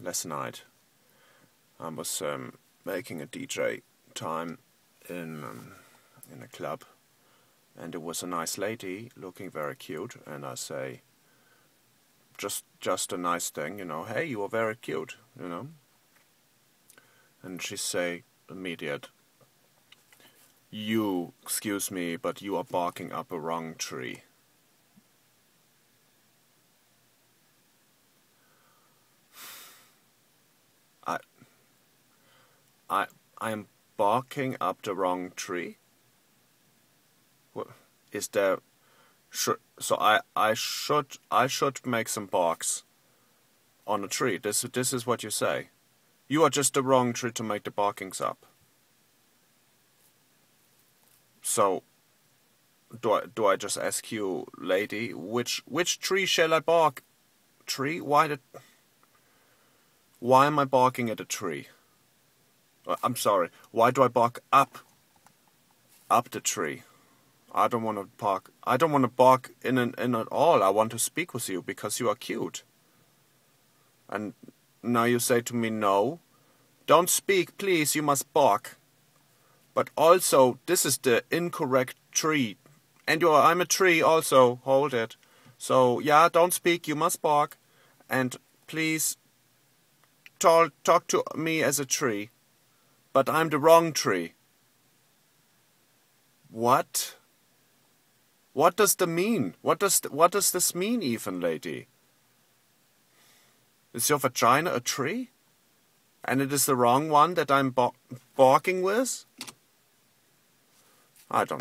last night. I was um, making a DJ time in um, in a club, and it was a nice lady looking very cute, and I say, just just a nice thing, you know. Hey, you are very cute, you know. And she say immediate. You, excuse me, but you are barking up a wrong tree. I, I, I am barking up the wrong tree. What is there? Should, so I, I should, I should make some barks on a tree. This, this is what you say. You are just the wrong tree to make the barkings up. So, do I, do I just ask you, lady, which, which tree shall I bark? Tree? Why did... Why am I barking at a tree? Uh, I'm sorry. Why do I bark up? Up the tree. I don't want to bark. I don't want to bark in an, in at all. I want to speak with you because you are cute. And now you say to me, no. Don't speak, please. You must bark. But also, this is the incorrect tree. And you are, I'm a tree also. Hold it. So, yeah, don't speak. You must bark. And please talk, talk to me as a tree, but I'm the wrong tree. What? What does the mean? What does the, what does this mean, even, lady? Is your vagina a tree? And it is the wrong one that I'm barking with? I don't.